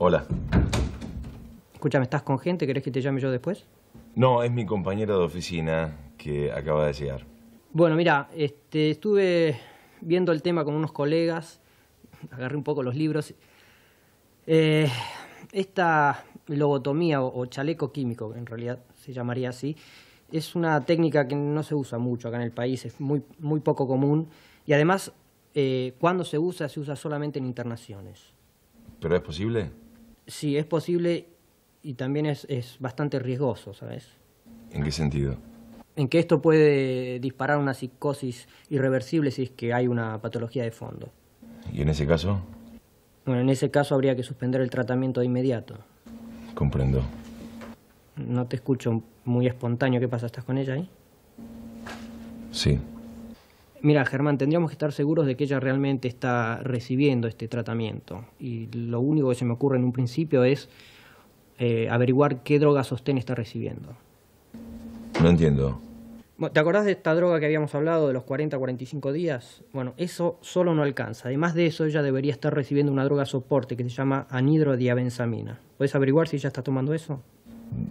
Hola. Escúchame, ¿estás con gente? ¿Querés que te llame yo después? No, es mi compañero de oficina que acaba de llegar. Bueno, mira, este, estuve viendo el tema con unos colegas, agarré un poco los libros. Eh, esta lobotomía o, o chaleco químico, en realidad se llamaría así, es una técnica que no se usa mucho acá en el país, es muy, muy poco común y además eh, cuando se usa, se usa solamente en internaciones. ¿Pero es posible? Sí, es posible y también es, es bastante riesgoso, ¿sabes? ¿En qué sentido? En que esto puede disparar una psicosis irreversible si es que hay una patología de fondo. ¿Y en ese caso? Bueno, en ese caso habría que suspender el tratamiento de inmediato. Comprendo. No te escucho muy espontáneo. ¿Qué pasa? ¿Estás con ella ahí? Sí. Mira, Germán, tendríamos que estar seguros de que ella realmente está recibiendo este tratamiento. Y lo único que se me ocurre en un principio es eh, averiguar qué droga sostén está recibiendo. No entiendo. ¿Te acordás de esta droga que habíamos hablado de los 40 a 45 días? Bueno, eso solo no alcanza. Además de eso, ella debería estar recibiendo una droga soporte que se llama anhidrodiabensamina. ¿Puedes averiguar si ella está tomando eso?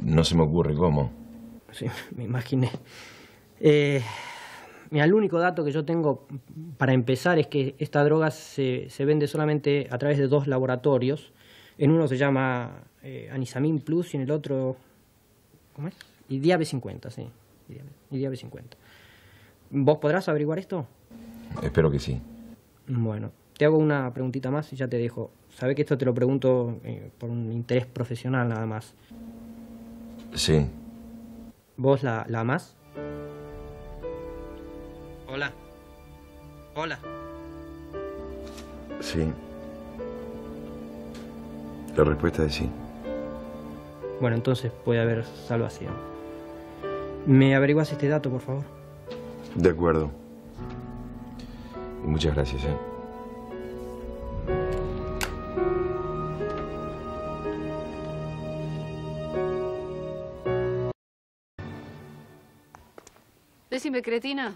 No se me ocurre cómo. Sí, me imaginé. Eh, mira, el único dato que yo tengo para empezar es que esta droga se, se vende solamente a través de dos laboratorios. En uno se llama eh, Anisamin Plus y en el otro... ¿Cómo es? Y Diabe 50, sí. Y Diabe 50. ¿Vos podrás averiguar esto? Espero que sí. Bueno, te hago una preguntita más y ya te dejo. Sabe que esto te lo pregunto eh, por un interés profesional nada más. Sí. ¿Vos la, la amás? Hola. Hola. Sí. La respuesta es sí. Bueno, entonces puede haber salvación. ¿Me averiguas este dato, por favor? De acuerdo. Y muchas gracias, ¿eh? Decime, cretina.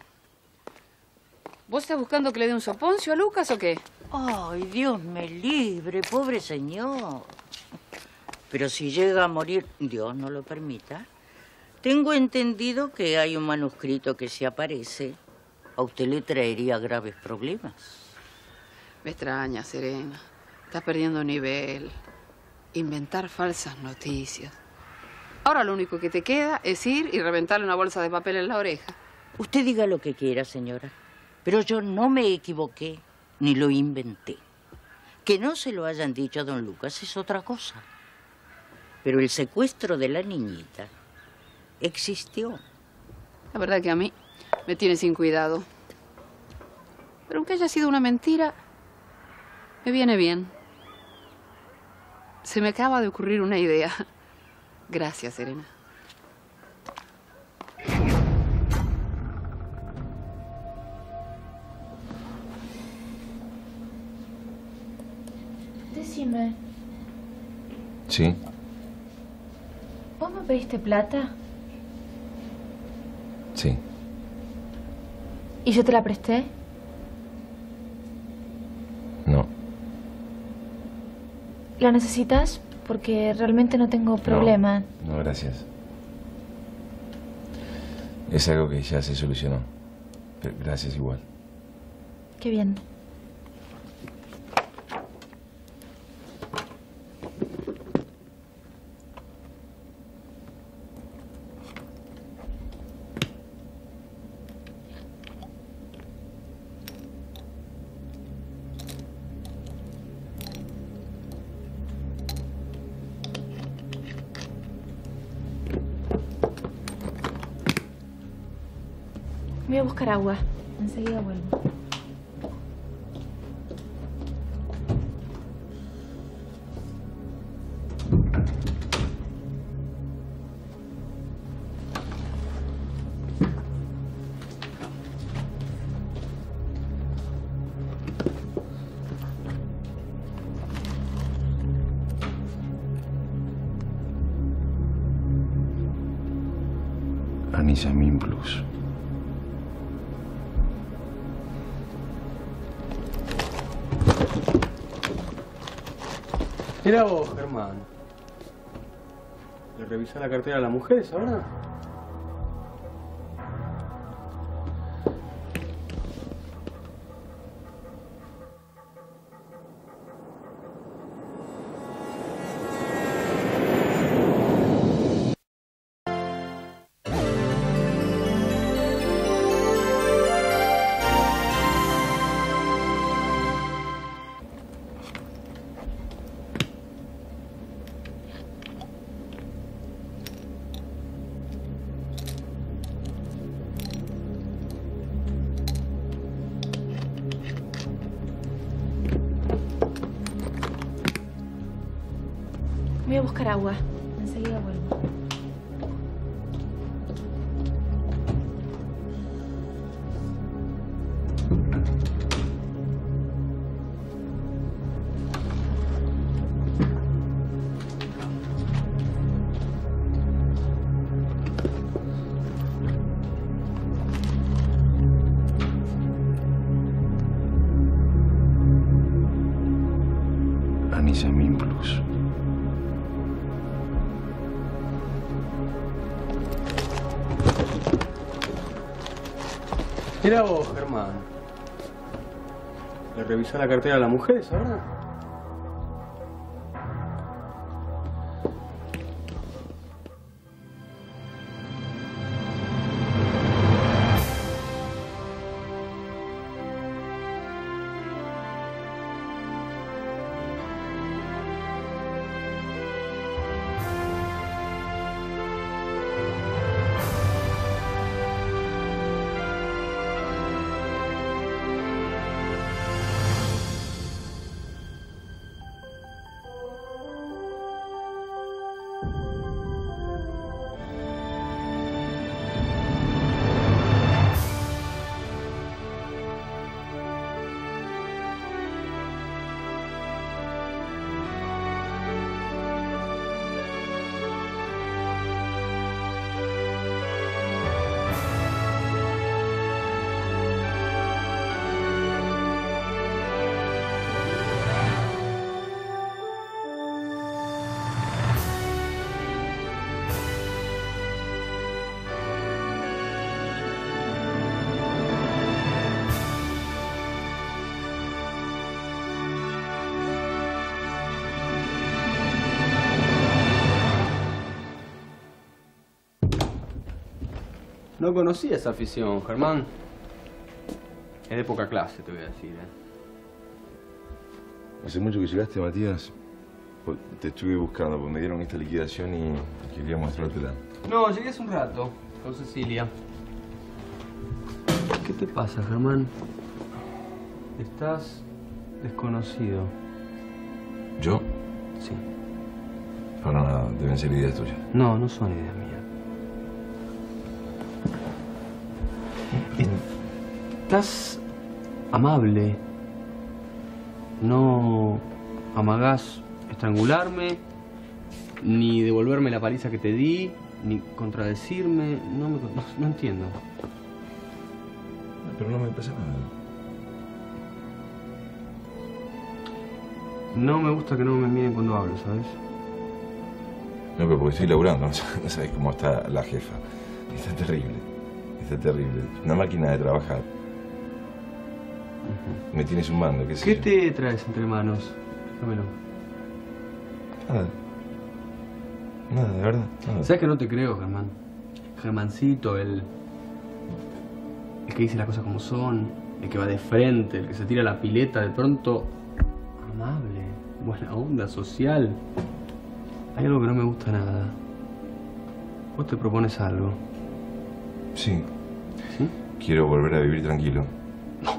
¿Vos estás buscando que le dé un soponcio a Lucas o qué? Ay, Dios me libre, pobre señor. Pero si llega a morir, Dios no lo permita, tengo entendido que hay un manuscrito que se aparece. A usted le traería graves problemas. Me extraña, Serena. Estás perdiendo nivel. Inventar falsas noticias. Ahora lo único que te queda es ir y reventarle una bolsa de papel en la oreja. Usted diga lo que quiera, señora, pero yo no me equivoqué ni lo inventé. Que no se lo hayan dicho a don Lucas es otra cosa. Pero el secuestro de la niñita existió. La verdad que a mí me tiene sin cuidado. Pero aunque haya sido una mentira, me viene bien. Se me acaba de ocurrir una idea. Gracias, Serena. Sí. ¿vos me pediste plata Sí. y yo te la presté? No. ¿La necesitas? Porque realmente no tengo problema. No, gracias. Es algo que ya se solucionó. Pero gracias igual. Qué bien. Voy a buscar agua. Enseguida vuelvo. Anisamin Plus. Mira vos, Germán. ¿Le revisás la cartera a las mujeres ahora? Mira vos, Germán. ¿Le revisás la cartera a las mujeres ahora? No conocía esa afición, Germán. Es de poca clase, te voy a decir. ¿eh? Hace mucho que llegaste, Matías. Pues, Te estuve buscando porque me dieron esta liquidación y quería mostrártela. No, llegué hace un rato con Cecilia. ¿Qué te pasa, Germán? Estás desconocido. ¿Yo? Sí. Para nada, deben ser ideas tuyas. No, no son ideas Estás amable. No amagás estrangularme, ni devolverme la paliza que te di, ni contradecirme. No, me, no, no entiendo. Pero no me pasa nada. No me gusta que no me miren cuando hablo, ¿sabes? No, pero porque estoy laburando, no sabes- no sabes cómo está la jefa. Está terrible. Está terrible. Una máquina de trabajar. Me tienes un mando, qué sé ¿Qué yo. te traes entre manos? Dámelo. Nada. Nada, de verdad. Nada. ¿Sabes que no te creo, Germán? Germancito, el. el que dice las cosas como son, el que va de frente, el que se tira la pileta de pronto. amable, buena onda, social. Hay algo que no me gusta nada. Vos te propones algo. Sí, ¿Sí? quiero volver a vivir tranquilo.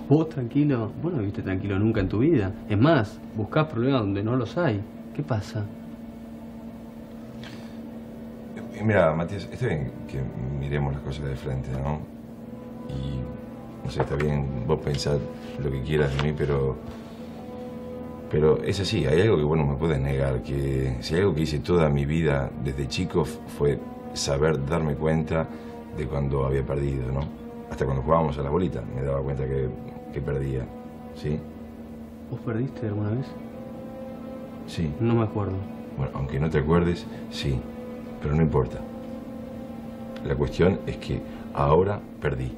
Vos tranquilo, vos no viviste tranquilo nunca en tu vida. Es más, buscás problemas donde no los hay. ¿Qué pasa? Mira, Matías, está bien que miremos las cosas de frente, ¿no? Y, no sé, está bien vos pensar lo que quieras de mí, pero... Pero es así, hay algo que vos no me puedes negar, que si algo que hice toda mi vida desde chico fue saber darme cuenta de cuando había perdido, ¿no? Hasta cuando jugábamos a la bolita me daba cuenta que, que perdía, ¿sí? ¿Vos perdiste alguna vez? Sí. No me acuerdo. Bueno, aunque no te acuerdes, sí. Pero no importa. La cuestión es que ahora perdí.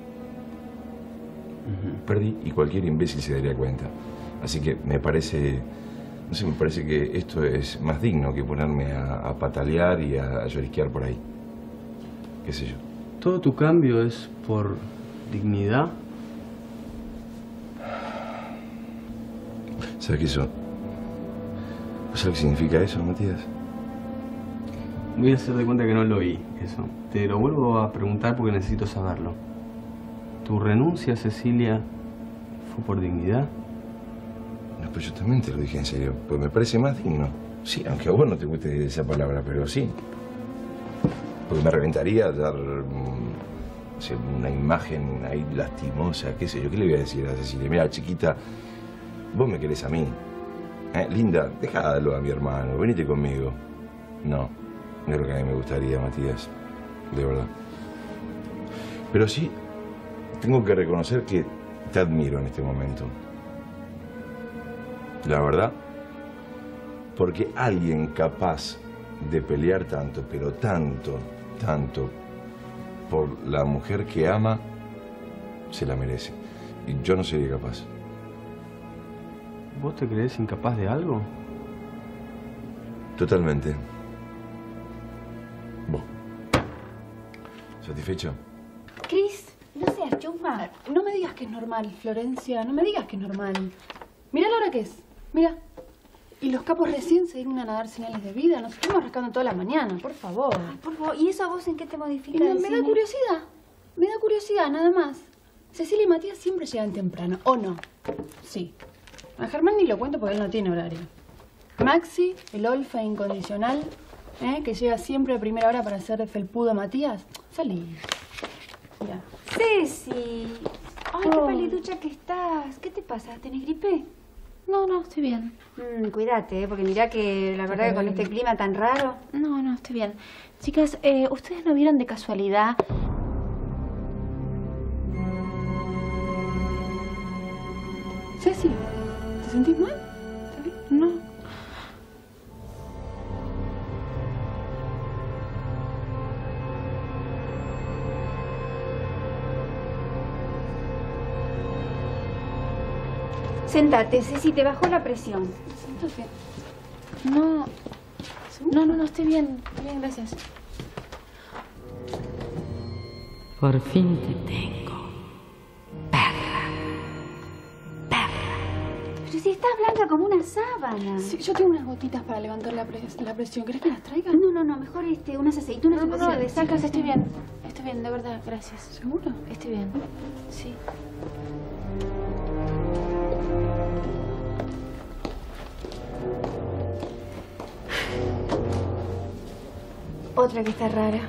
Perdí y cualquier imbécil se daría cuenta. Así que me parece, no sé, me parece que esto es más digno que ponerme a, a patalear y a, a llorisquear por ahí. ¿Qué sé yo? ¿Todo tu cambio es por dignidad? ¿Sabes qué eso? ¿Sabes lo que significa eso, Matías? Voy a hacer de cuenta que no lo oí, eso. Te lo vuelvo a preguntar porque necesito saberlo. ¿Tu renuncia, Cecilia, fue por dignidad? No, pero yo también te lo dije en serio, pues me parece más digno. Sí, aunque a vos no te guste esa palabra, pero sí. Porque me reventaría dar mm, una imagen ahí lastimosa, qué sé yo, ¿qué le voy a decir a Cecilia? Mira, chiquita, vos me querés a mí. Eh, Linda, déjalo a mi hermano, venite conmigo. No, no es lo que a mí me gustaría, Matías, de verdad. Pero sí, tengo que reconocer que te admiro en este momento. La verdad, porque alguien capaz de pelear tanto, pero tanto, tanto, por la mujer que ama, se la merece. Y yo no sería capaz. ¿Vos te crees incapaz de algo? Totalmente. ¿Vos? ¿Satisfecho? Cris, no seas chusma. No me digas que es normal, Florencia. No me digas que es normal. Mira la hora que es. Mira. Y los capos recién se dieron a dar señales de vida. Nos estamos rascando toda la mañana, por favor. Por favor, ¿y eso a vos en qué te modifica? no, me da curiosidad. Me da curiosidad, nada más. Cecilia y Matías siempre llegan temprano, ¿o no? Sí. A Germán ni lo cuento porque él no tiene horario. Maxi, el olfa incondicional, ¿eh? que llega siempre a primera hora para hacer felpudo a Matías. Salí. Ya. Ceci. Ay, qué Oh. paliducha que estás. ¿Qué te pasa? ¿Tenés gripe? No, no, estoy bien. Mm, cuídate, ¿eh? porque mirá que la verdad que con este clima tan raro... No, no, estoy bien. Chicas, eh, ¿ustedes no vieron de casualidad? Ceci, ¿te sentís mal? Sentate, Ceci, te bajó la presión. Siéntate. No. No, no, no, estoy bien. Estoy bien, gracias. Por fin te tengo. Pero si estás blanca como una sábana. Sí, yo tengo unas gotitas para levantar la, pres- la presión. ¿Querés que las traiga? No, no, no, mejor este, unas aceitunas No, no, no, de sal. chicas, estoy bien. Estoy bien, de verdad, gracias. ¿Seguro? Estoy bien. Sí. Otra que está rara.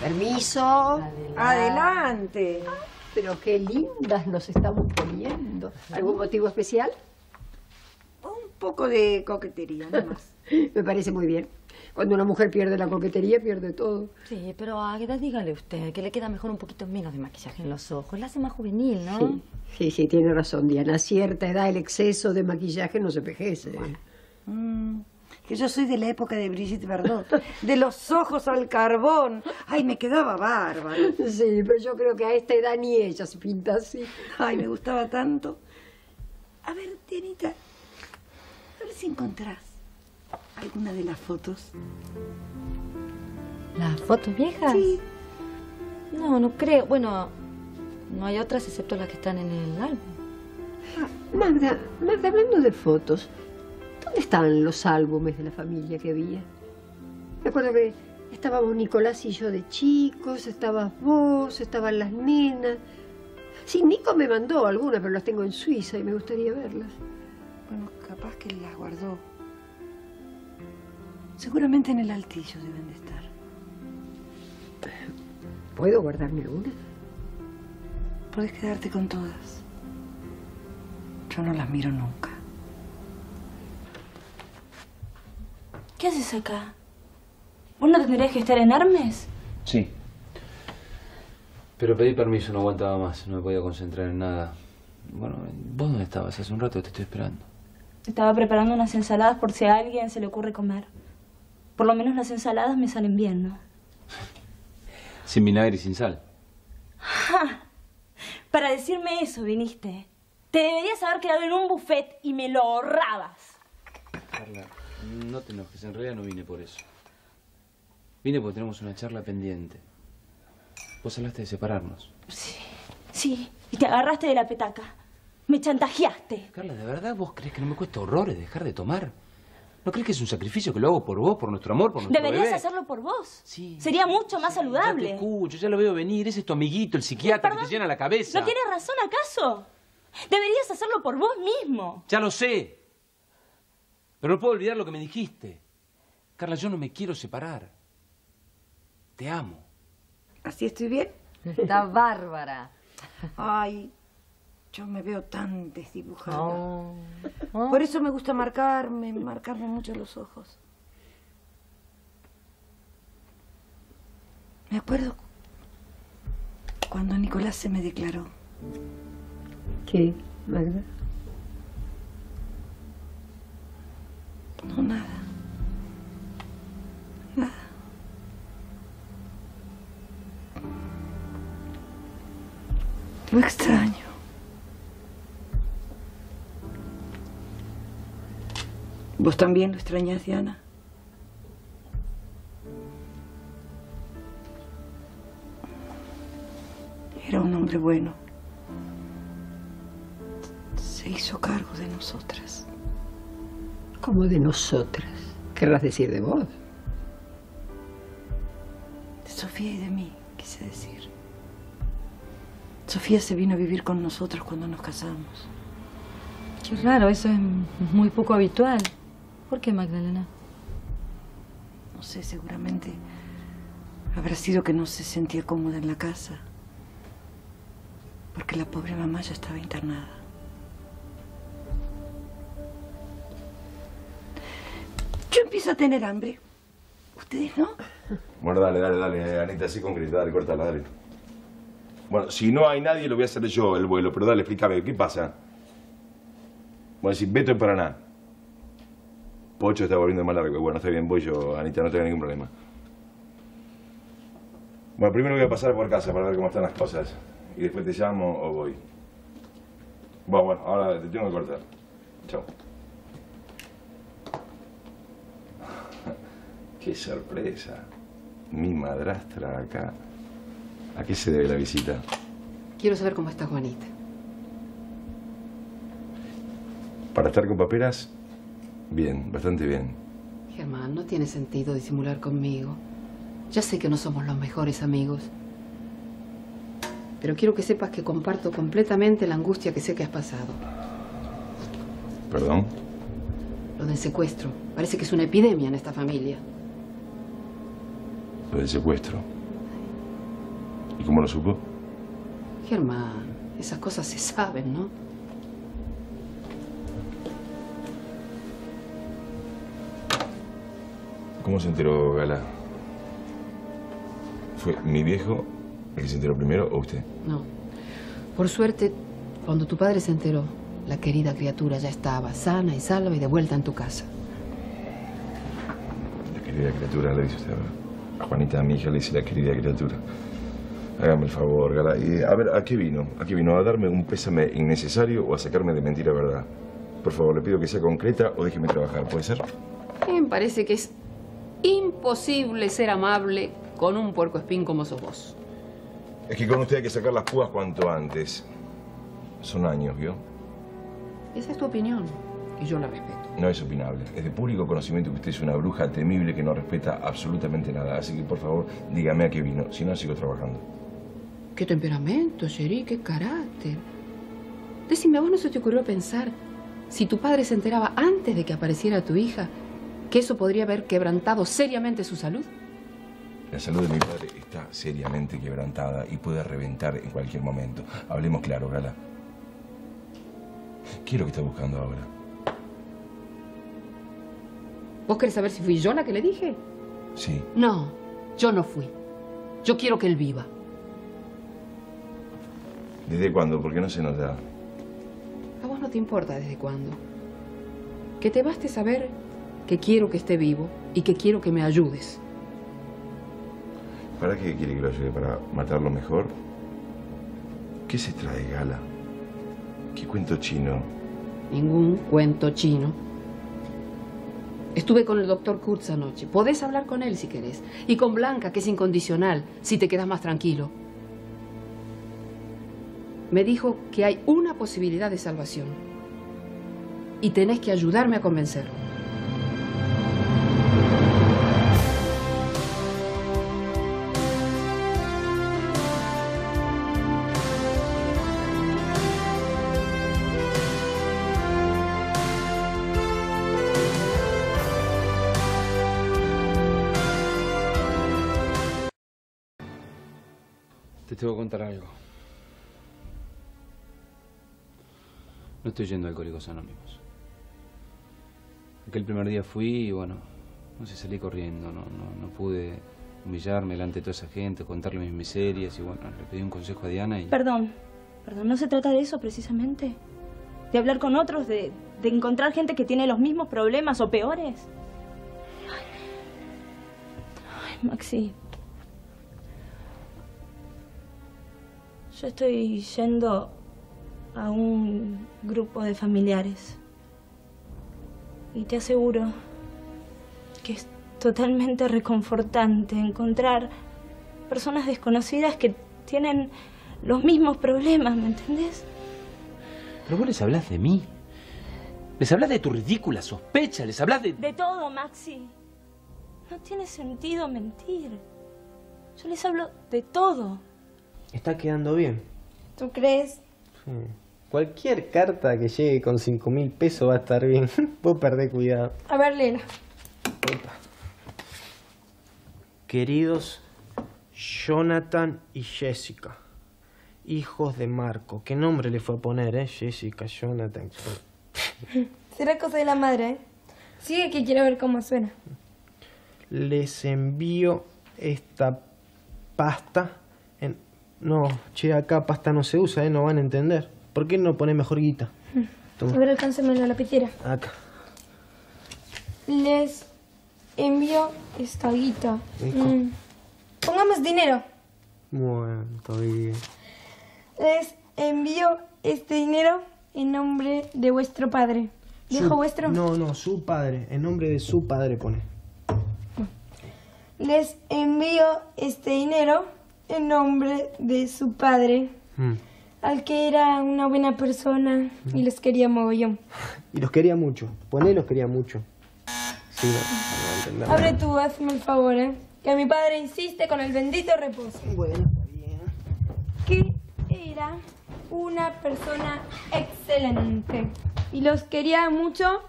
Permiso. Adelante. Pero qué lindas nos estamos poniendo. ¿Algún motivo especial? Un poco de coquetería, nada más. Me parece muy bien. Cuando una mujer pierde la coquetería, pierde todo. Sí, pero Águeda, dígale usted que le queda mejor un poquito menos de maquillaje en los ojos. La hace más juvenil, ¿no? Sí, sí, sí, tiene razón, Diana. A cierta edad el exceso de maquillaje no se envejece. Mm, que yo soy de la época de Brigitte Bardot. De los ojos al carbón. Ay, me quedaba bárbaro. Sí, pero yo creo que a esta edad ni ella se pinta así. Ay, me gustaba tanto. A ver, Dianita, a ver si encontrás alguna de las fotos. ¿Las fotos viejas? Sí. No, no creo. Bueno, no hay otras excepto las que están en el álbum. Magda, Magda, hablando de fotos, ¿dónde están los álbumes de la familia que había? Me acuerdo que estábamos Nicolás y yo de chicos, estabas vos, estaban las nenas. Sí, Nico me mandó algunas, pero las tengo en Suiza y me gustaría verlas. Bueno, capaz que las guardó. Seguramente en el altillo deben de estar. ¿Puedo guardarme alguna? Puedes quedarte con todas. Yo no las miro nunca. ¿Qué haces acá? ¿Vos no tendrías que estar en Armes? Sí. Pero pedí permiso, no aguantaba más, no me podía concentrar en nada. Bueno, ¿vos dónde estabas? Hace un rato te estoy esperando. Estaba preparando unas ensaladas por si a alguien se le ocurre comer. Por lo menos las ensaladas me salen bien, ¿no? Sin vinagre y sin sal. ¡Ja! Para decirme eso viniste. Te deberías haber quedado en un buffet y me lo ahorrabas. Carla, no te enojes, en realidad no vine por eso. Vine porque tenemos una charla pendiente. Vos hablaste de separarnos. Sí, y te agarraste de la petaca. Me chantajeaste. Carla, ¿de verdad vos crees que no me cuesta horrores dejar de tomar? ¿No crees que es un sacrificio que lo hago por vos, por nuestro amor, por nuestro Deberías bebé? hacerlo por vos. Sería mucho más Ya te saludable. escucho, ya lo veo venir. Ese es tu amiguito, el psiquiatra que te llena la cabeza. ¿No tienes razón acaso? Deberías hacerlo por vos mismo. Ya lo sé. Pero no puedo olvidar lo que me dijiste. Carla, yo no me quiero separar. Te amo. ¿Así estoy bien? Está bárbara. Ay, yo me veo tan desdibujada. Oh. Por eso me gusta marcarme, marcarme mucho los ojos. Me acuerdo cuando Nicolás se me declaró. ¿Qué, Magda? No, nada. Nada. Lo extraño. ¿Vos también lo extrañás, Diana? Era un hombre bueno. Se hizo cargo de nosotras. ¿Cómo de nosotras? ¿Querrás decir de vos? De Sofía y de mí, quise decir. Sofía se vino a vivir con nosotros cuando nos casamos. Qué raro, eso es muy poco habitual. ¿Por qué, Magdalena? No sé, seguramente habrá sido que no se sentía cómoda en la casa. Porque la pobre mamá ya estaba internada. A tener hambre. ¿Ustedes no? Bueno, dale, dale, dale, Anita, así concreta, dale, cortala, dale. Bueno, si no hay nadie, lo voy a hacer yo el vuelo, pero dale, explícame, ¿qué pasa? Bueno, si Beto en Paraná. Pocho está volviendo más largo. Bueno, está bien, voy yo, Anita, no tengo ningún problema. Bueno, primero voy a pasar por casa para ver cómo están las cosas. Y después te llamo o voy. Bueno, bueno, ahora te tengo que cortar. Chao. Qué sorpresa. Mi madrastra acá. ¿A qué se debe la visita? Quiero saber cómo está Juanita. Para estar con paperas, bien, bastante bien. Germán, no tiene sentido disimular conmigo. Ya sé que no somos los mejores amigos. Pero quiero que sepas que comparto completamente la angustia que sé que has pasado. ¿Perdón? Lo del secuestro. Parece que es una epidemia en esta familia. Lo del secuestro. ¿Y cómo lo supo? Germán, esas cosas se saben, ¿no? ¿Cómo se enteró Gala? ¿Fue mi viejo el que se enteró primero o usted? No. Por suerte, cuando tu padre se enteró, la querida criatura ya estaba sana y salva y de vuelta en tu casa. La querida criatura, le dice usted. ¿verdad? A Juanita, a mi hija, le dice la querida criatura. Hágame el favor, Gala. Y, a ver, ¿a qué vino? ¿A qué vino? ¿A darme un pésame innecesario o a sacarme de mentira verdad? Por favor, le pido que sea concreta o déjeme trabajar. ¿Puede ser? Me parece que es imposible ser amable con un puercoespín como sos vos. Es que con usted hay que sacar las púas cuanto antes. Son años, ¿vio? Esa es tu opinión y yo la respeto. No es opinable. Es de público conocimiento que usted es una bruja temible que no respeta absolutamente nada. Así que, por favor, dígame a qué vino. Si no, sigo trabajando. Qué temperamento, Sherry, qué carácter. Decime, ¿a vos no se te ocurrió pensar, si tu padre se enteraba antes de que apareciera tu hija, que eso podría haber quebrantado seriamente su salud? La salud de mi padre está seriamente quebrantada y puede reventar en cualquier momento. Hablemos claro, Gala. ¿Qué es lo que está buscando ahora? ¿Vos querés saber si fui yo la que le dije? Sí. No, yo no fui. Yo quiero que él viva. ¿Desde cuándo? Porque no se nos da. A vos no te importa desde cuándo. Que te baste saber que quiero que esté vivo y que quiero que me ayudes. ¿Para qué quiere que lo ayude? ¿Para matarlo mejor? ¿Qué se trae, Gala? ¿Qué cuento chino? Ningún cuento chino. Estuve con el doctor Kurtz anoche. Podés hablar con él si querés. Y con Blanca, que es incondicional, si te quedas más tranquilo. Me dijo que hay una posibilidad de salvación. Y tenés que ayudarme a convencerlo. Te tengo que contar algo. No estoy yendo a Alcohólicos Anónimos. Aquel primer día fui y bueno, no sé, salí corriendo, no, no, no pude humillarme delante de toda esa gente, contarle mis miserias y bueno, le pedí un consejo a Diana y... Perdón, perdón, no se trata de eso precisamente. De hablar con otros, de, de encontrar gente que tiene los mismos problemas o peores. Ay, Maxi. Yo estoy yendo a un grupo de familiares. Y te aseguro que es totalmente reconfortante encontrar personas desconocidas que tienen los mismos problemas, ¿me entendés? Pero vos les hablas de mí. Les hablas de tu ridícula sospecha, les hablas de... De todo, Maxi. No tiene sentido mentir. Yo les hablo de todo. Está quedando bien. ¿Tú crees? Sí. Cualquier carta que llegue con 5 mil pesos va a estar bien. Vos perdés cuidado. A ver, Lela. Queridos Jonathan y Jessica, hijos de Marco. ¿Qué nombre le fue a poner, eh? Jessica, Jonathan. Será cosa de la madre, ¿eh? Sigue que quiero ver cómo suena. Les envío esta pasta. No, che, acá pasta no se usa, ¿eh? No van a entender. ¿Por qué no pone mejor guita? Toma. A ver, alcáncemelo a la pitera. Acá. Les envío esta guita. Mm. Pongamos dinero. Bueno, bien. Les envío este dinero en nombre de vuestro padre. ¿Dijo Su- vuestro? No, no, su padre. En nombre de su padre pone. Les envío este dinero en nombre de su padre, Mm. al que era una buena persona y los quería mogollón. Y los quería mucho. Poné los quería mucho. Sí, no, no entendemos. Abre tú, hazme el favor, ¿eh? Que mi padre insiste con el bendito reposo. Bueno, está bien. Que era una persona excelente. Y los quería mucho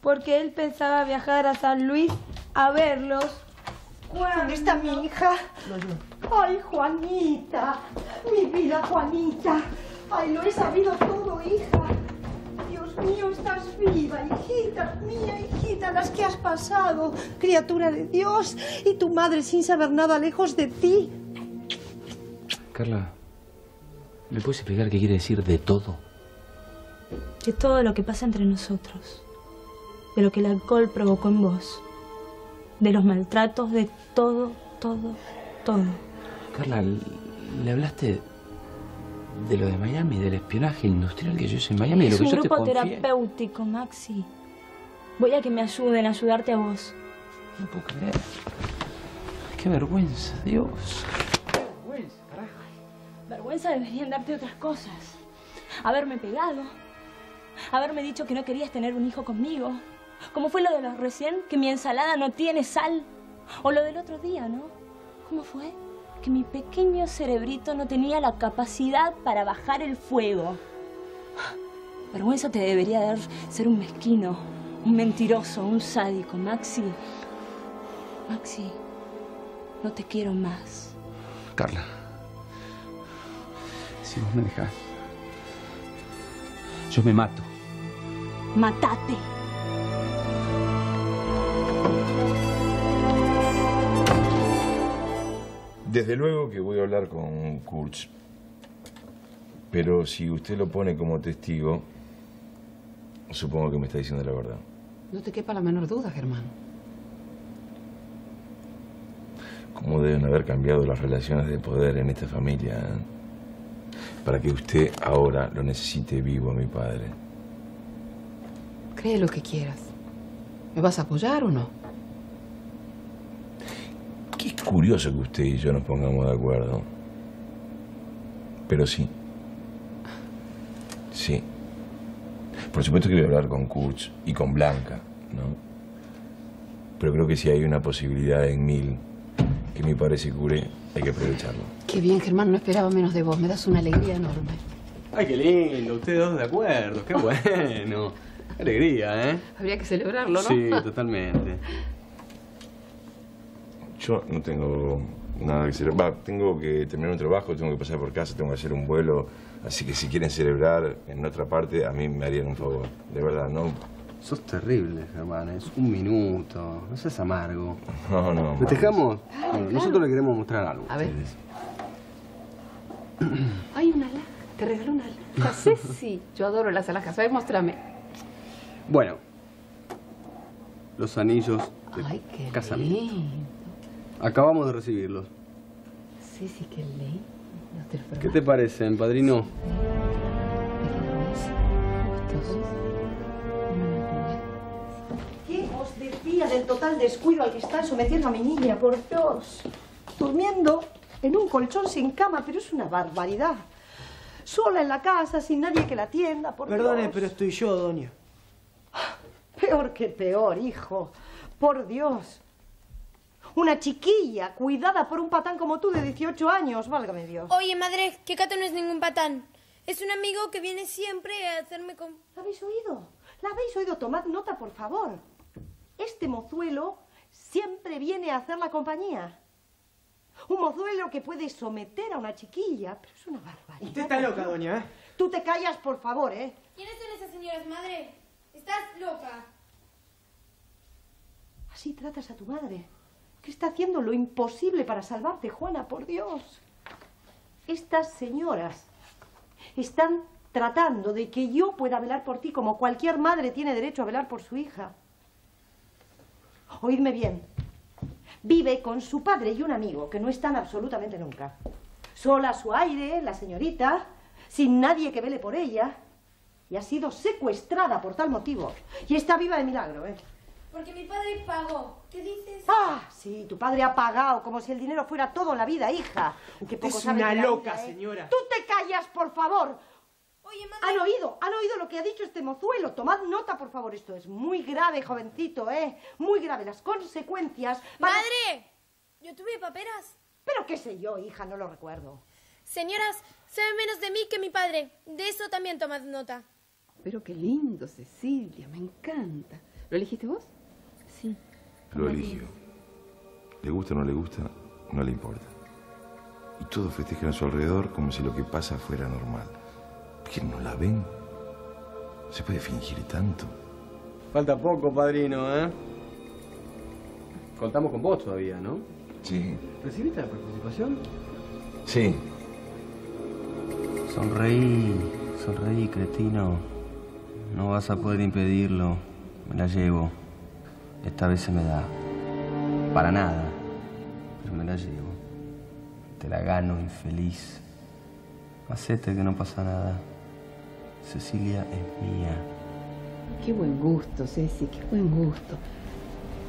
porque él pensaba viajar a San Luis a verlos. ¿Dónde está mi hija? Ay, Juanita, mi vida, Juanita. Ay, lo he sabido todo, hija. Dios mío, estás viva, hijita mía, hijita, las que has pasado, criatura de Dios, y tu madre sin saber nada lejos de ti. Carla, ¿me puedes explicar qué quiere decir de todo? De todo lo que pasa entre nosotros. De lo que el alcohol provocó en vos. De los maltratos, de todo, todo, todo. Carla, ¿le hablaste de lo de Miami, del espionaje industrial que yo hice en Miami, de lo Es que un yo grupo terapéutico, Maxi. Voy a que me ayuden a ayudarte a vos. No puedo creer. Qué vergüenza, Dios. Vergüenza deberían darte otras cosas. Haberme pegado. Haberme dicho que no querías tener un hijo conmigo. Como fue lo de los recién, que mi ensalada no tiene sal. O lo del otro día, ¿no? ¿Cómo fue? Que mi pequeño cerebrito no tenía la capacidad para bajar el fuego. Vergüenza te debería dar ser un mezquino, un mentiroso, un sádico, Maxi. Maxi, no te quiero más. Carla, si vos me dejás, yo me mato. Matate. Desde luego que voy a hablar con Kurtz. Pero si usted lo pone como testigo, supongo que me está diciendo la verdad. No te quepa la menor duda, Germán. ¿Cómo deben haber cambiado las relaciones de poder en esta familia? eh? Para que usted ahora lo necesite vivo a mi padre. Cree lo que quieras. ¿Me vas a apoyar o no? Qué curioso que usted y yo nos pongamos de acuerdo. Pero sí. Sí. Por supuesto que voy a hablar con Kurz y con Blanca, ¿no? Pero creo que si hay una posibilidad en mil que mi padre se cure, hay que aprovecharlo. Qué bien, Germán. No esperaba menos de vos. Me das una alegría enorme. Ay, qué lindo, ustedes dos de acuerdo, qué bueno. Alegría, ¿eh? Habría que celebrarlo, ¿no? Sí, totalmente. Yo no tengo nada que. Va, tengo que terminar un trabajo, tengo que pasar por casa, tengo que hacer un vuelo. Así que si quieren celebrar en otra parte, a mí me harían un favor. De verdad, no. Sos terrible, Germán, es un minuto, no seas amargo. No, no. ¿Festejamos? Bueno, nosotros le queremos mostrar algo. A ver. Hay una alhaja. Te regaló una alhaja. Sí, sí. Yo adoro las alhajas. A ver, muéstrame. Bueno, los anillos de Ay, qué casamiento. lindo. Acabamos de recibirlos. Sí, sí, qué lindo. Te lo ¿Qué te parecen, padrino? ¿Qué os decía del total descuido al que están sometiendo a mi niña? Por Dios. Durmiendo en un colchón sin cama, pero es una barbaridad. Sola en la casa, sin nadie que la atienda, por Perdone, Dios. pero estoy yo, doña. Peor que peor, hijo. Por Dios. Una chiquilla cuidada por un patán como tú de 18 años, válgame Dios. Oye, madre, que Cato no es ningún patán. Es un amigo que viene siempre a hacerme con... ¿La habéis oído? ¿La habéis oído? Tomad nota, por favor. Este mozuelo siempre viene a hacer la compañía. Un mozuelo que puede someter a una chiquilla, pero es una barbaridad. Usted está loca, doña, ¿eh? Tú te callas, por favor, ¿eh? ¿Quiénes son esas señoras, madre? Estás loca. Así tratas a tu madre. Que está haciendo lo imposible para salvarte, Juana, por Dios. Estas señoras están tratando de que yo pueda velar por ti como cualquier madre tiene derecho a velar por su hija. Oídme bien. Vive con su padre y un amigo que no están absolutamente nunca. Sola a su aire, la señorita, sin nadie que vele por ella. Y ha sido secuestrada por tal motivo. Y está viva de milagro, ¿eh? Porque mi padre pagó. ¿Qué dices? Ah, sí, tu padre ha pagado como si el dinero fuera todo en la vida, hija. Que poco es una loca, vida, ¿eh? señora. Tú te callas, por favor. Oye, Han oído, han oído lo que ha dicho este mozuelo. Tomad nota, por favor. Esto es muy grave, jovencito, ¿eh? Muy grave. Las consecuencias... van ¡Madre! ¿Yo tuve paperas? Pero qué sé yo, hija, no lo recuerdo. Señoras, saben menos de mí que mi padre. De eso también tomad nota. Pero qué lindo, Cecilia. Me encanta. ¿Lo elegiste vos? Lo eligió. Le gusta o no le gusta, no le importa. Y todos festejan a su alrededor como si lo que pasa fuera normal. ¿Que no la ven? ¿Se puede fingir tanto? Falta poco, padrino, ¿eh? Contamos con vos todavía, ¿no? Sí. ¿Recibiste la participación? Sí. Sonreí, sonreí, cretino. No vas a poder impedirlo. Me la llevo. Esta vez se me da. Para nada. Pero me la llevo. Te la gano, infeliz. Hacete que no pasa nada. Cecilia es mía. Qué buen gusto, Ceci, qué buen gusto.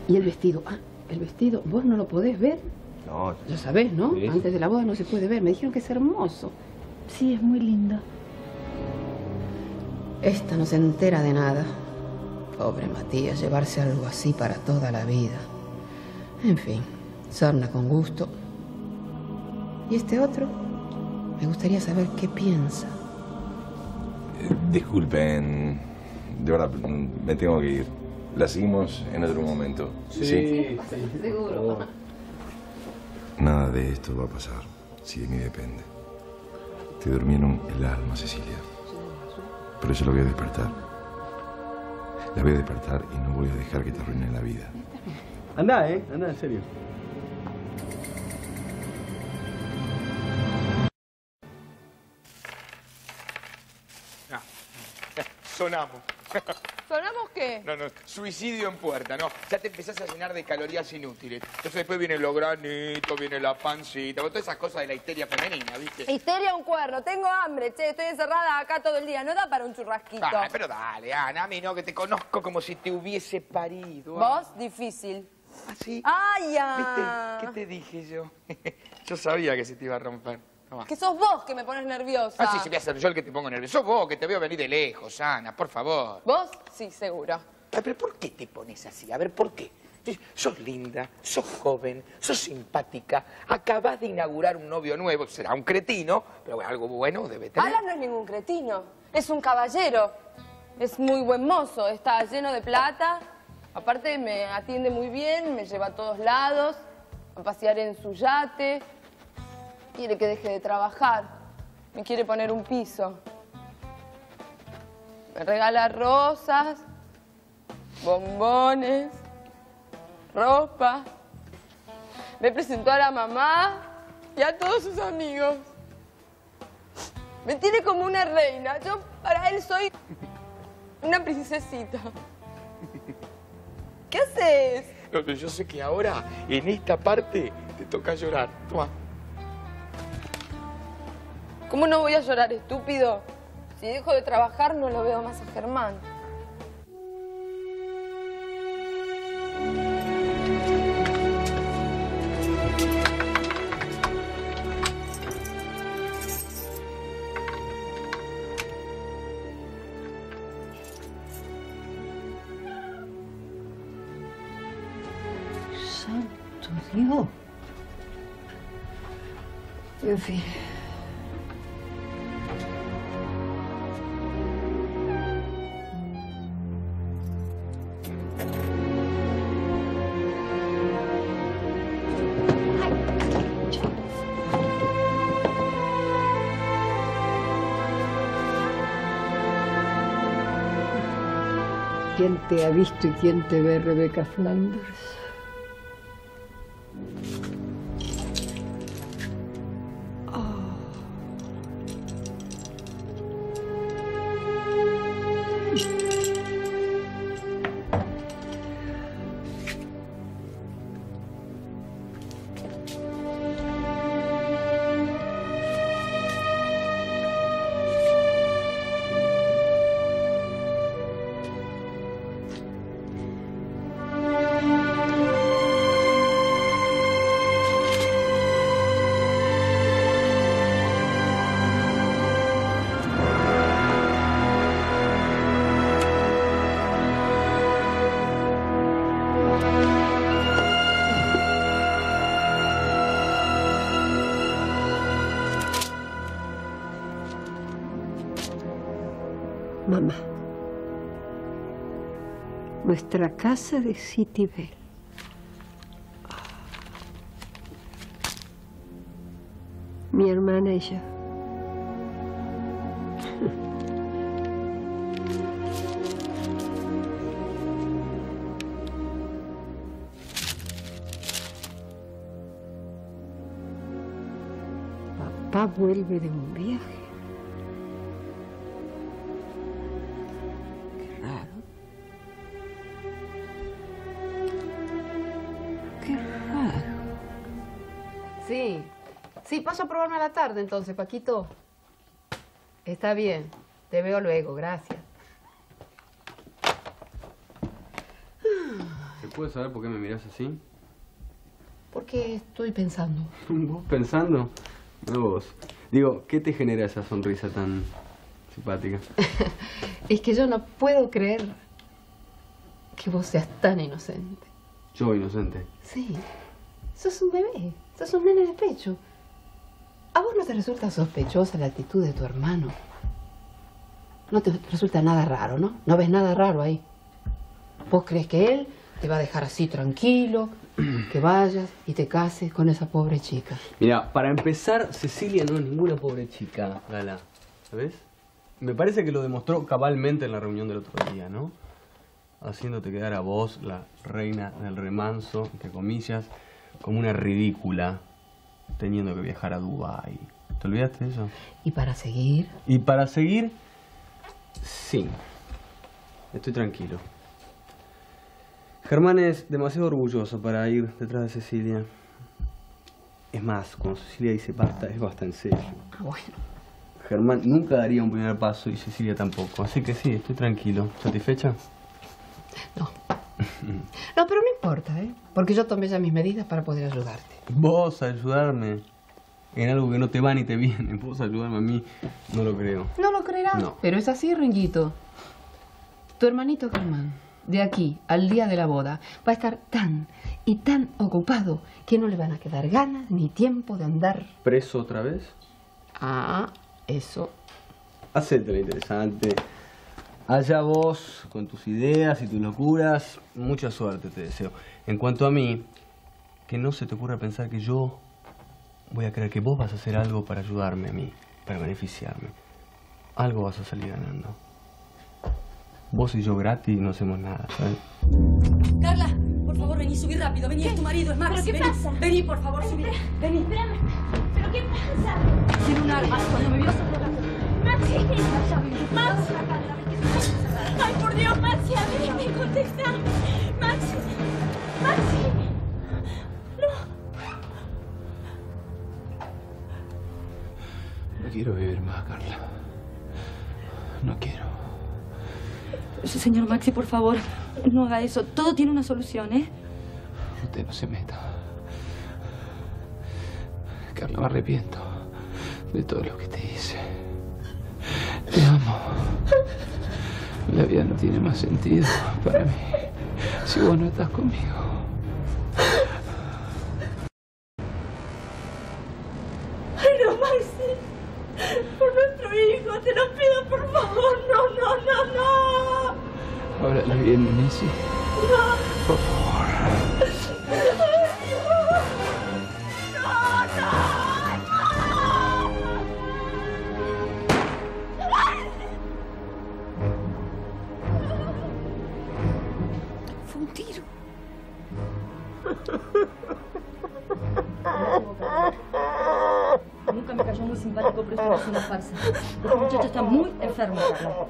¿Y el vestido? Ah, el vestido, vos no lo podés ver. No, Lo sabés, ¿no? Sí. Antes de la boda no se puede ver. Me dijeron que es hermoso. Sí, es muy lindo. Esta no se entera de nada. Pobre Matías, llevarse algo así para toda la vida. En fin, sarna con gusto. ¿Y este otro? Me gustaría saber qué piensa. Eh, Disculpen, de verdad, me tengo que ir. La seguimos en otro momento. Seguro. Nada de esto va a pasar, si de mí depende. Te durmieron el alma, Cecilia. Pero yo la voy a despertar. La voy a despertar y no voy a dejar que te arruine la vida. Anda, ¿eh? Anda, en serio. Sonamos. ¿Sonamos qué? No, no, suicidio en puerta, no. Ya te empezás a llenar de calorías inútiles. Entonces después viene los granitos, viene la pancita, todas esas cosas de la histeria femenina, ¿viste? Histeria un cuerno, tengo hambre, che, estoy encerrada acá todo el día, no da para un churrasquito. Ah, pero dale, Ana, a mí no, que te conozco como si te hubiese parido. Vos, difícil. ¿Ah, sí? ¡Ay, ya! ¿Viste? ¿Qué te dije yo? yo sabía que se te iba a romper. Toma. Que sos vos que me pones nerviosa. Ah, sí, sí, voy a ser yo el que te pongo nervioso. Sos vos, que te veo venir de lejos, Ana, por favor. ¿Vos? Sí, seguro. Pero ¿por qué te pones así? A ver, ¿por qué? Sos linda, sos joven, sos simpática, acabas de inaugurar un novio nuevo, será un cretino, pero bueno, algo bueno debe tener. Alan no es ningún cretino, es un caballero. Es muy buen mozo, está lleno de plata. Aparte me atiende muy bien, me lleva a todos lados, a pasear en su yate. Quiere que deje de trabajar, me quiere poner un piso. Me regala rosas, bombones, ropa. Me presentó a la mamá y a todos sus amigos. Me tiene como una reina. Yo para él soy una princesita. ¿Qué haces? No, yo sé que ahora, en esta parte, te toca llorar. Toma. ¿Cómo no voy a llorar, estúpido? Si dejo de trabajar no lo veo más a Germán. Santo Dios. En fin. ¿Quién te ha visto y quién te ve, Rebeca Flanders? Nuestra casa de City Bell. Mi hermana y yo. Papá vuelve de un viaje. Sí, paso a probarme a la tarde entonces, Paquito. Está bien, te veo luego, gracias. ¿Se puede saber por qué me mirás así? Porque estoy pensando. ¿Vos pensando? No vos. Digo, ¿qué te genera esa sonrisa tan simpática? Es que yo no puedo creer que vos seas tan inocente. Yo, inocente. Sí, sos un bebé, sos un nene de pecho. ¿A vos no te resulta sospechosa la actitud de tu hermano? No te resulta nada raro, ¿no? No ves nada raro ahí. ¿Vos crees que él te va a dejar así tranquilo, que vayas y te cases con esa pobre chica? Mira, para empezar, Cecilia no es ninguna pobre chica, Gala. ¿Sabes? Me parece que lo demostró cabalmente en la reunión del otro día, ¿no? Haciéndote quedar a vos, la reina del remanso, entre comillas, como una ridícula, teniendo que viajar a Dubái. ¿Te olvidaste de eso? Y para seguir, Y para seguir, sí. Estoy tranquilo. Germán es demasiado orgulloso para ir detrás de Cecilia. Es más, cuando Cecilia dice basta, es basta en serio. Ah, bueno. Germán nunca daría un primer paso y Cecilia tampoco. Así que sí, estoy tranquilo. ¿Satisfecha? No. No, pero no importa, ¿eh? Porque yo tomé ya mis medidas para poder ayudarte. Vos ayudarme en algo que no te va ni te viene. Vos ayudarme a mí, no lo creo. No lo creerás, No. pero es así, Ringuito. Tu hermanito Germán, de aquí al día de la boda, va a estar tan y tan ocupado que no le van a quedar ganas ni tiempo de andar. ¿Preso otra vez? Ah, eso. Hacete lo interesante. Allá vos, con tus ideas y tus locuras, mucha suerte te deseo. En cuanto a mí, que no se te ocurra pensar que yo voy a creer que vos vas a hacer algo para ayudarme a mí, para beneficiarme. Algo vas a salir ganando. Vos y yo gratis no hacemos nada, ¿sabes? Carla, por favor, vení, subí rápido. Vení, es tu marido, es Maxi. ¿Pero qué vení. pasa? Vení, por favor, subí. Vení. Espérame. ¿Pero qué pasa? Tiene un arma. Cuando me vio sofocando. Maxi. Maxi. Ay, por Dios, Maxi, abrime, contesta. Maxi. Maxi. No quiero vivir más, Carla. No quiero. Señor Maxi, por favor, no haga eso. Todo tiene una solución, ¿eh? Usted no se meta. Carla, me arrepiento de todo lo que te hice. Te amo. La vida no tiene más sentido para mí si vos no estás conmigo. Ay, no, Maxi. Por nuestro hijo, te lo pido, por favor. No, no, no, no. Háblale bien, Nancy. No. Por favor. Simpático, pero esto es una farsa. Este muchacho está muy enfermo, Carla.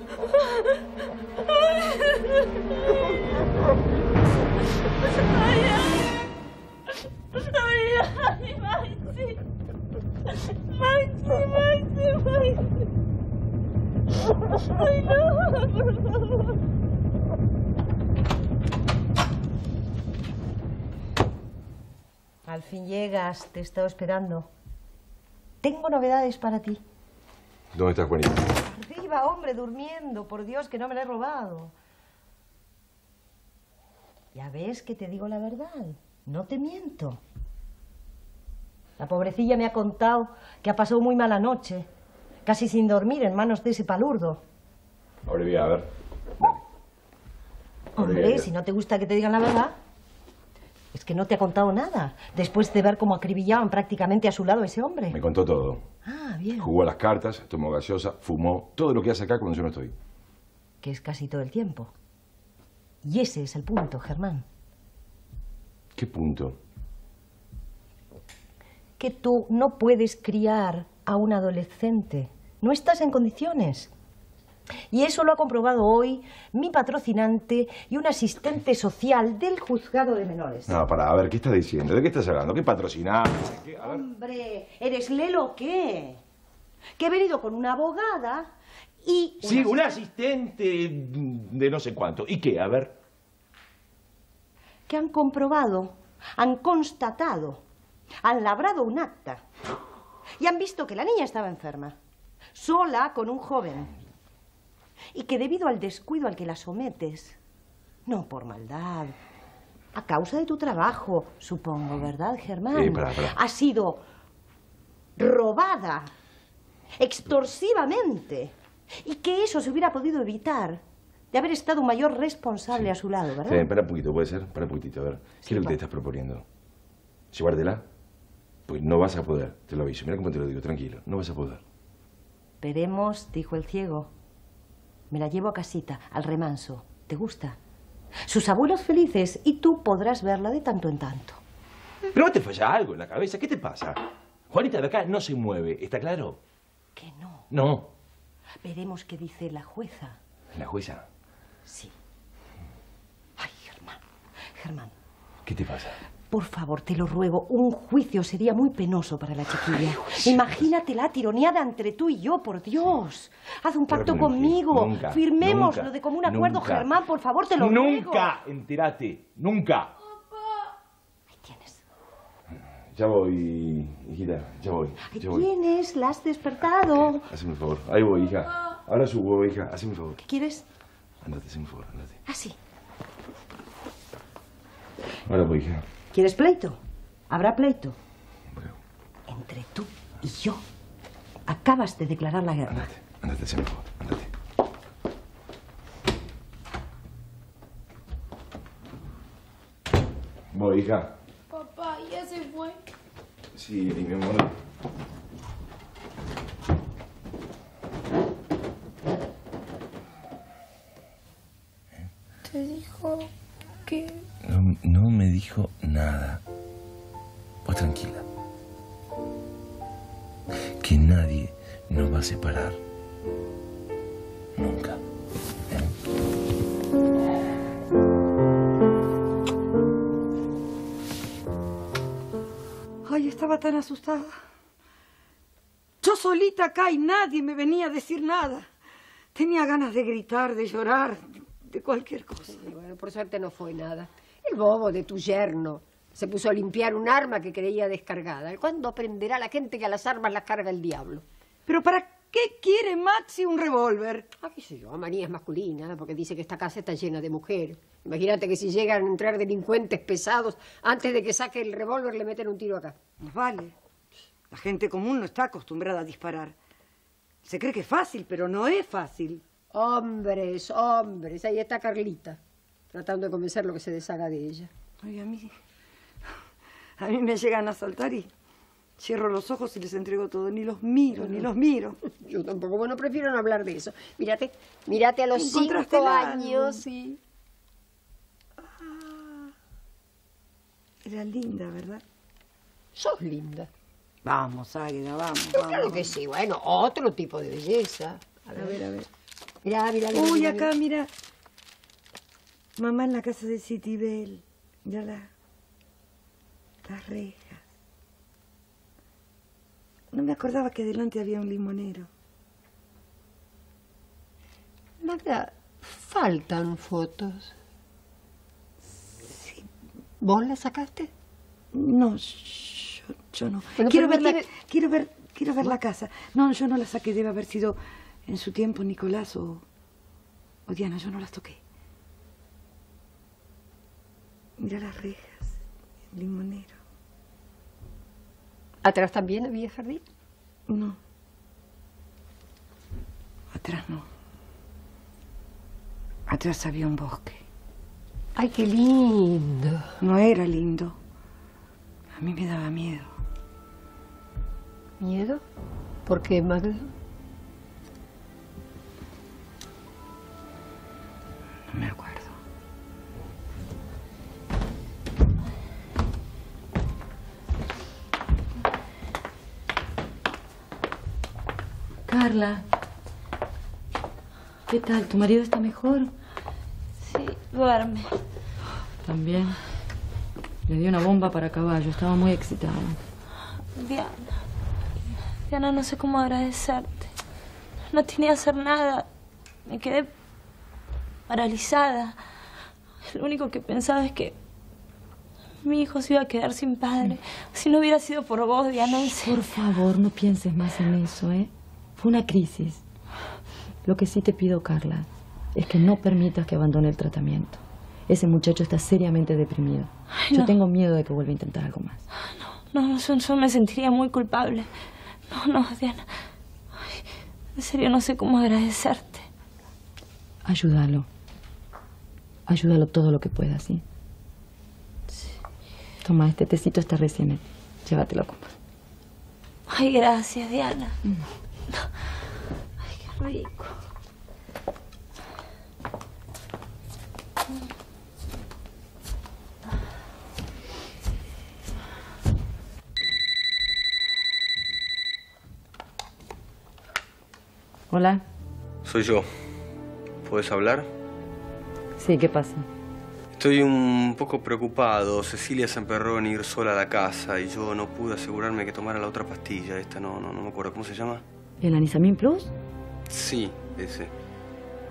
Ay, ay, Maxi. Maxi, Maxi, Maxi. Ay, no, por favor. Al fin llegas, te he estado esperando. Tengo novedades para ti. ¿Dónde está Juanita? Arriba, hombre, durmiendo. Por Dios, que no me la he robado. Ya ves que te digo la verdad. No te miento. La pobrecilla me ha contado que ha pasado muy mala noche. Casi sin dormir en manos de ese palurdo. Olivia, a ver. Hombre, Olivia. si no te gusta que te digan la verdad, es que no te ha contado nada. Después de ver cómo acribillaban prácticamente a su lado ese hombre. Me contó todo. Ah, bien. Jugó a las cartas, tomó gaseosa, fumó, todo lo que hace acá cuando yo no estoy. Que es casi todo el tiempo. Y ese es el punto, Germán. ¿Qué punto? Que tú no puedes criar a un adolescente. No estás en condiciones. Y eso lo ha comprobado hoy mi patrocinante y un asistente social del juzgado de menores. No, para, a ver, ¿qué estás diciendo? ¿De qué estás hablando? ¿Qué patrocinar? ¿Qué? A ver. Hombre, ¿eres lelo o qué? Que he venido con una abogada y... Sí, un asistente de no sé cuánto. ¿Y qué? A ver. que han comprobado, han constatado, han labrado un acta y han visto que la niña estaba enferma, sola con un joven, y que debido al descuido al que la sometes, no por maldad, a causa de tu trabajo, supongo, ¿verdad, Germán? Eh, pará, pará. Ha sido robada extorsivamente y que eso se hubiera podido evitar de haber estado un mayor responsable a su lado, ¿verdad? Sí, para un poquito, ¿puede ser? Para un poquitito, a ver. ¿Qué es lo que te estás proponiendo? ¿Llevártela? Pues no vas a poder, te lo aviso. Mira cómo te lo digo, tranquilo. No vas a poder. Veremos, dijo el ciego. Me la llevo a casita, al remanso. ¿Te gusta? Sus abuelos felices y tú podrás verla de tanto en tanto. Pero te falla algo en la cabeza. ¿Qué te pasa? Juanita de acá no se mueve, ¿está claro? Que no. No. Veremos qué dice la jueza. La jueza. Sí. Ay, Germán. Germán, ¿Qué te pasa? Por favor, te lo ruego. Un juicio sería muy penoso para la chiquilla. Imagínatela tironeada entre tú y yo, por Dios. Haz un pacto conmigo. nunca, Firmémoslo nunca, de común acuerdo, nunca. Germán, por favor, te lo ruego. ¡Nunca! Entérate. ¡Nunca! Ahí tienes. Ya voy, hijita. Ya voy. Ahí Ya voy. tienes, la has despertado. Hazme un favor. Ahí voy, hija. Ahora subo, hija. Hazme un favor. ¿Qué quieres? Andate, hazme un favor. Andate. Así. Ahora voy, hija. ¿Quieres pleito? Habrá pleito. Entre tú y yo. Acabas de declarar la guerra. Andate, hazme un favor. Andate. Voy, hija. Papá, ya se fue. Sí, mi amor. Te dijo que... No, me dijo nada. Vos tranquila. Que nadie nos va a separar. Nunca. Ay, estaba tan asustada. Yo solita acá y nadie me venía a decir nada. Tenía ganas de gritar, de llorar, de cualquier cosa. Bueno, por suerte no fue nada. El bobo de tu yerno se puso a limpiar un arma que creía descargada. ¿Cuándo aprenderá la gente que a las armas las carga el diablo? ¿Pero para qué quiere Maxi un revólver? Ah, qué sé yo, manías masculinas, porque dice que esta casa está llena de mujeres. Imagínate que si llegan a entrar delincuentes pesados, antes de que saque el revólver le meten un tiro acá. Más vale. La gente común no está acostumbrada a disparar. Se cree que es fácil, pero no es fácil. Hombres, hombres. Ahí está Carlita, tratando de convencerlo que se deshaga de ella. Ay, a mí. A mí me llegan a saltar y cierro los ojos y les entrego todo. Ni los miro, ni los miro. Yo tampoco, bueno, prefiero no hablar de eso. Mírate, mírate a los ¿Encontraste cinco álbum? años, sí. Era linda, ¿verdad? Sos linda. Vamos, Águeda, vamos, Yo vamos. Claro que sí, bueno, otro tipo de belleza. A ver, a ver. Mirá, mirá, mirá, Uy, mirá, acá, mirá. mira. Mamá en la casa de Citibel. Mírala. Las rejas. No me acordaba que delante había un limonero. Magda, faltan fotos. ¿Vos las sacaste? No, yo, yo no. Quiero, pero ver la, quiero ver, quiero ver la casa. No, yo no la saqué. Debe haber sido en su tiempo Nicolás o, o Diana. Yo no las toqué. Mira las rejas, el limonero. ¿Atrás también había jardín? No. Atrás no. Atrás había un bosque. Ay, qué lindo. No era lindo. A mí me daba miedo. ¿Miedo? ¿Por qué, Magda? Carla. ¿Qué tal? ¿Tu marido está mejor? Sí, duerme. También. Le dio una bomba para caballo. Estaba muy excitado. Diana. Diana, no sé cómo agradecerte. No tenía que hacer nada. Me quedé paralizada. Lo único que pensaba es que mi hijo se iba a quedar sin padre. Si no hubiera sido por vos, Diana. serio. Por favor, no pienses más en eso, ¿eh? Fue una crisis. Lo que sí te pido, Carla, es que no permitas que abandone el tratamiento. Ese muchacho está seriamente deprimido. Ay, Yo tengo miedo de que vuelva a intentar algo más. No, no, yo, yo me sentiría muy culpable. No, no, Diana. Ay, en serio, no sé cómo agradecerte. Ayúdalo. Ayúdalo todo lo que puedas, ¿sí? Toma, este tecito está recién. Llévatelo a. Ay, gracias, Diana. Ay, qué rico. Hola. Soy yo. ¿Puedes hablar? Sí, ¿qué pasa? Estoy un poco preocupado. Cecilia se emperró en ir sola a la casa y yo no pude asegurarme que tomara la otra pastilla. Esta no, no, no me acuerdo. ¿Cómo se llama? ¿El Anisamin Plus? Sí, ese.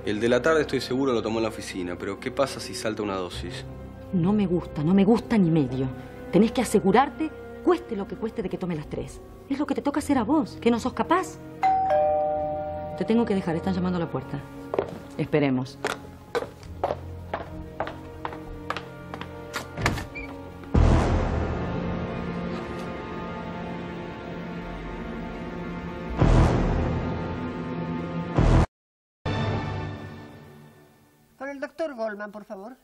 El de la tarde estoy seguro lo tomó en la oficina, pero ¿qué pasa si salta una dosis? No me gusta, no me gusta ni medio. Tenés que asegurarte, cueste lo que cueste, de que tome las tres. Es lo que te toca hacer a vos, que no sos capaz. Te tengo que dejar, están llamando a la puerta. Esperemos. Por favor.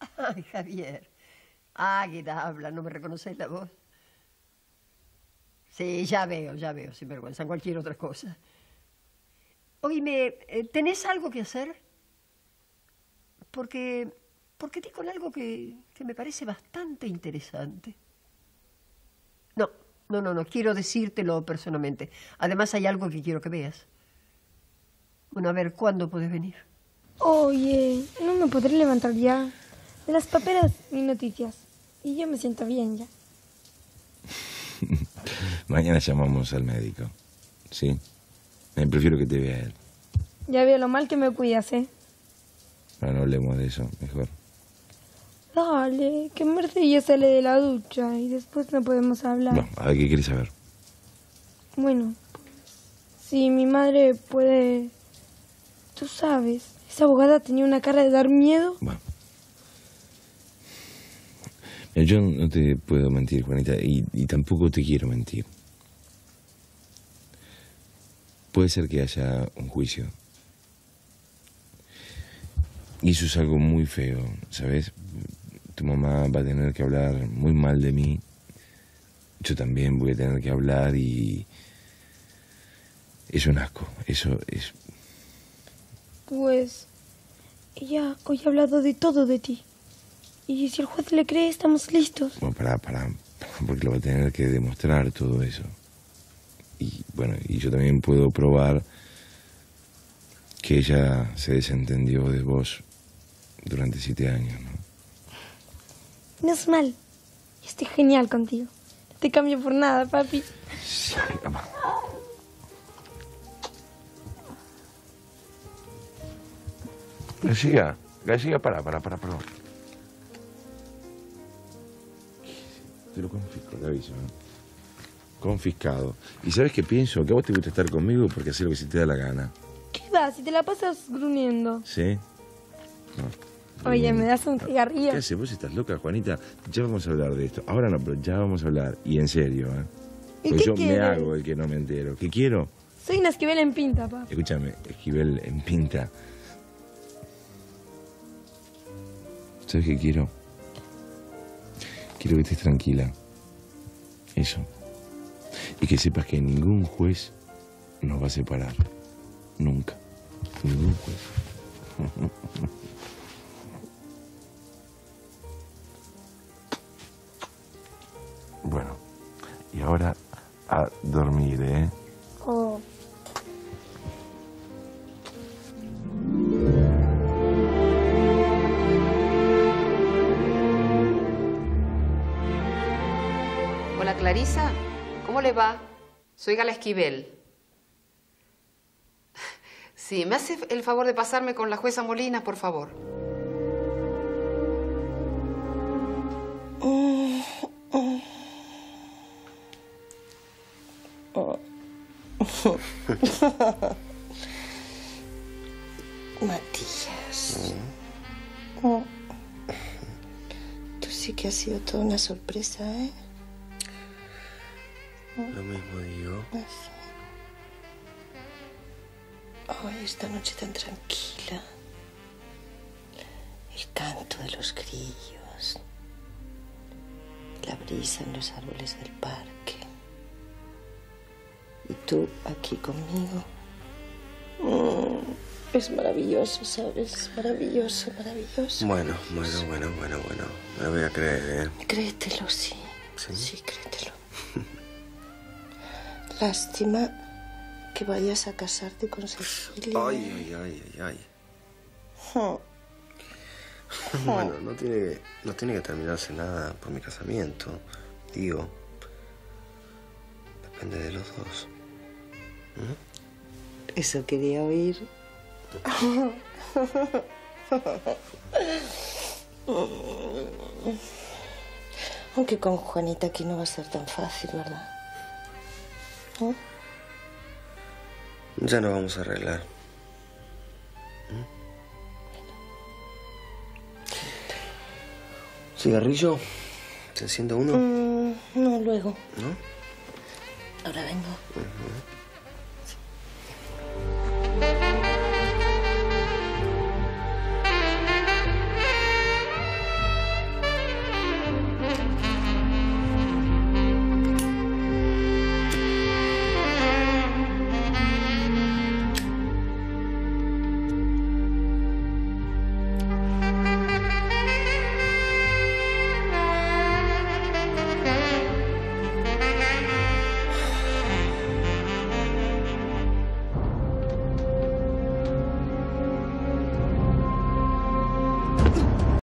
Ay, Javier. Águida habla, ¿no me reconocéis la voz? Sí, ya veo, ya veo, sin vergüenza, en cualquier otra cosa. Oíme, eh, ¿tenés algo que hacer? Porque, porque di con algo que, que me parece bastante interesante. No, no, no, no, quiero decírtelo personalmente. Además hay algo que quiero que veas. Bueno, a ver, ¿cuándo puedes venir? Oye, no me podré levantar ya. De las paperas ni noticias. Y yo me siento bien ya. Mañana llamamos al médico. ¿Sí? Me prefiero que te vea él. Ya veo lo mal que me cuidas, ¿eh? Bueno, no hablemos de eso, mejor. Dale, que Mercedes ya sale de la ducha y después no podemos hablar. Bueno, a ver qué quieres saber. Bueno, si mi madre puede... Tú sabes, esa abogada tenía una cara de dar miedo. Mira, Yo no te puedo mentir, Juanita, y, y tampoco te quiero mentir. Puede ser que haya un juicio. Y eso es algo muy feo, ¿sabes? Tu mamá va a tener que hablar muy mal de mí. Yo también voy a tener que hablar y... Es un asco. Eso es... Pues ella hoy ha hablado de todo de ti. Y si el juez le cree, estamos listos. Bueno, para, para, porque lo va a tener que demostrar todo eso. Y bueno, y yo también puedo probar que ella se desentendió de vos durante siete años, ¿no? No es mal. Estoy genial contigo. No te cambio por nada, papi. García, García, para, para, para, perdón. Te lo confisco, te aviso. ¿no? Confiscado. ¿Y sabes qué pienso? Que a vos te gusta estar conmigo porque haces lo que se te da la gana. ¿Qué va? Si te la pasas gruñendo. ¿Sí? No. Oye, ¿me das un cigarrillo? ¿Qué haces? ¿Vos estás loca, Juanita? Ya vamos a hablar de esto. Ahora no, pero ya vamos a hablar. Y en serio, ¿eh? ¿Y Porque qué yo quieres? me hago el que no me entero. ¿Qué quiero? Soy una esquivel en pinta, papi. Escúchame, Esquivel en pinta. ¿Sabes qué quiero? Quiero que estés tranquila. Eso. Y que sepas que ningún juez nos va a separar. Nunca. Ningún juez. Bueno, y ahora a dormir, ¿eh? ¿Cómo le va? Soy Gala Esquivel. Sí, ¿me hace el favor de pasarme con la jueza Molina, por favor? Matías. Oh. Tú sí que has sido toda una sorpresa, ¿eh? Ay, esta noche tan tranquila. El canto de los grillos. La brisa en los árboles del parque. Y tú aquí conmigo. Mm, es maravilloso, ¿sabes? Maravilloso, maravilloso. Bueno, bueno, bueno, bueno, bueno. Me voy a creer, ¿eh? Créetelo, sí. ¿Sí? Sí, créetelo. Lástima que vayas a casarte con Cecilia. Ay, ay, ay, ay, ay. Bueno, no tiene, que- no tiene que terminarse nada por mi casamiento. Digo, depende de los dos. ¿Mm? Eso quería oír. Aunque con Juanita aquí no va a ser tan fácil, ¿verdad? ¿Eh? Ya nos vamos a arreglar. ¿Mm? ¿Cigarrillo? ¿Se enciende uno? Mm, no, luego. ¿No? Ahora vengo.